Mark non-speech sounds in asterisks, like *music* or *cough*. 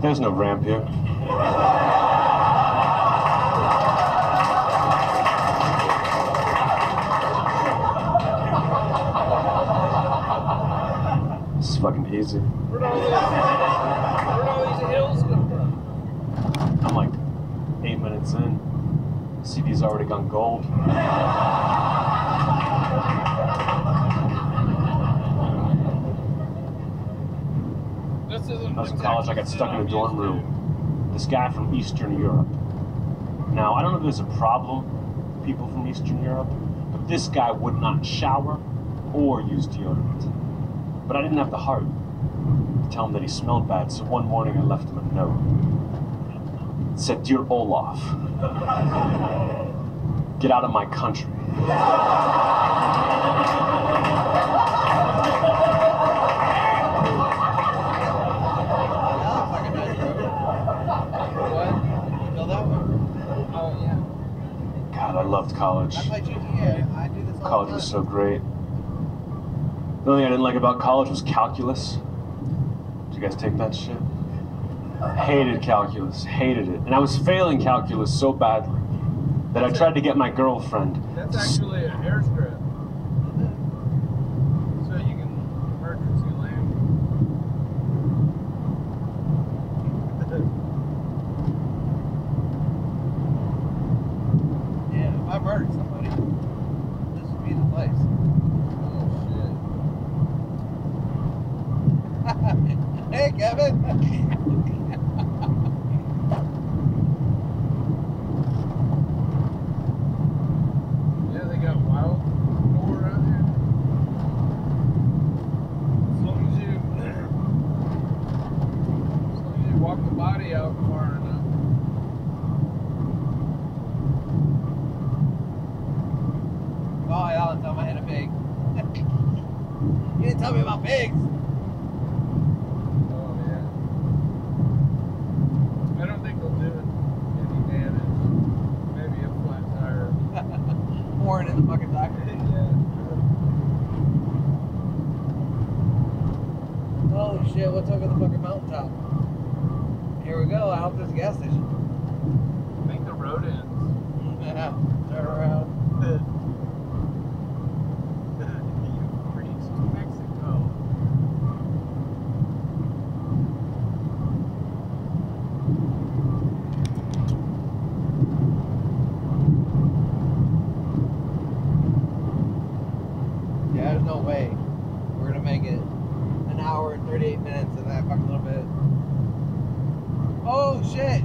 There's no ramp here. This is fucking easy. Where'd all these, where'd all these hills come from? I'm like eight minutes in. CD's already gone gold. Isn't. I was in college, I got stuck in a dorm room. This guy from Eastern Europe. Now, I don't know if there's a problem with people from Eastern Europe, but this guy would not shower or use deodorant. But I didn't have the heart to tell him that he smelled bad, so one morning I left him a note. It said, Dear Olaf, *laughs* get out of my country. God, I loved college. I play GTA. I do College was so great. The only thing I didn't like about college was calculus. Did you guys take that shit? Hated calculus, hated it. And I was failing calculus so badly that I tried to get my girlfriend. That's actually an airstrip. So you can emergency land. Yeah, if I murdered somebody, this would be the place. Oh, shit. *laughs* hey, Kevin. *laughs* shit. Yeah, they got wild boar out here. As long as you. As long as you walk the body out far enough. Oh, yeah, all the time I hit a pig. *laughs* you didn't tell me about pigs. Oh, yeah. I don't think they'll do any damage. Maybe a flat tire. *laughs* Pouring in the fucking tire. *laughs* yeah. Holy shit, what's over the fucking mountaintop? Here we go. I hope there's a gas station. I think the road ends. Yeah, turn around. you reached Mexico. Yeah, there's no way we're gonna make it an hour and 38 minutes in that fucking little bit. Oh shit!